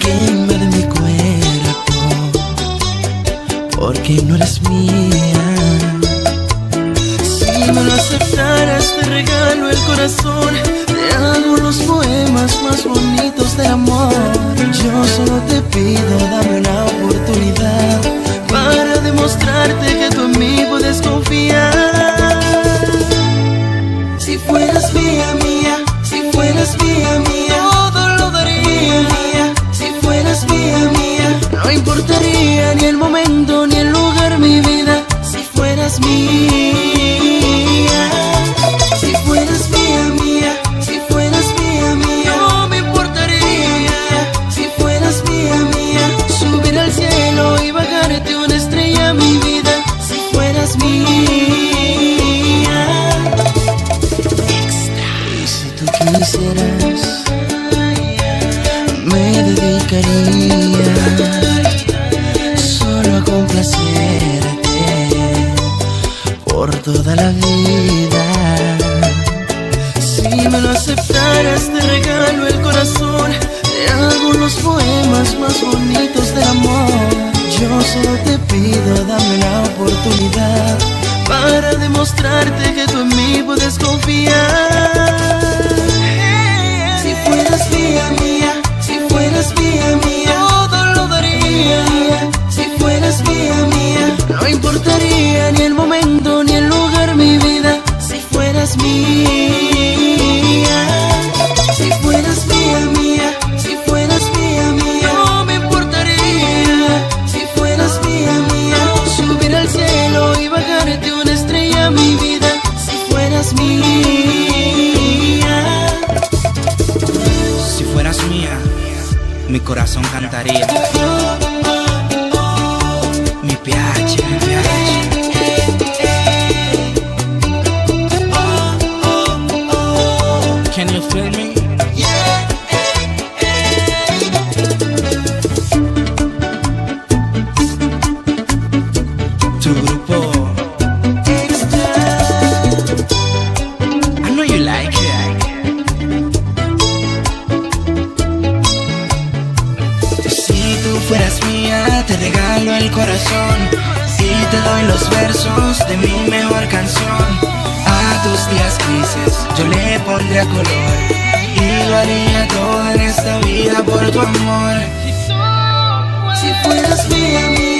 Quema de mi cuerpo, porque no eres mía. Si me lo aceptaras, te regalo el corazón. Te hago los poemas más bonitos importaría ni el momento ni el lugar, mi vida. Si fueras mía, si fueras mía, mía, si fueras mía, mía, no me importaría. Si fueras mía, mía, subir al cielo y bajarte una estrella, mi vida. Si fueras mía. Y si tú quisieras, me dedicaría toda la vida. Si me lo aceptaras, te regalo el corazón. Te hago los poemas más bonitos de amor. Yo solo te pido, dame una oportunidad para demostrarte que tú en mí puedes confiar. Si fueras mía, mía, si fueras mía, mía, todo lo daría. Si fueras mía, mía, no importaría ni el Si fueras mía, mi corazón cantaría. Regalo el corazón y te doy los versos de mi mejor canción. A tus días grises yo le pondría color y lo haría todo en esta vida por tu amor. Si fueras mía, mía,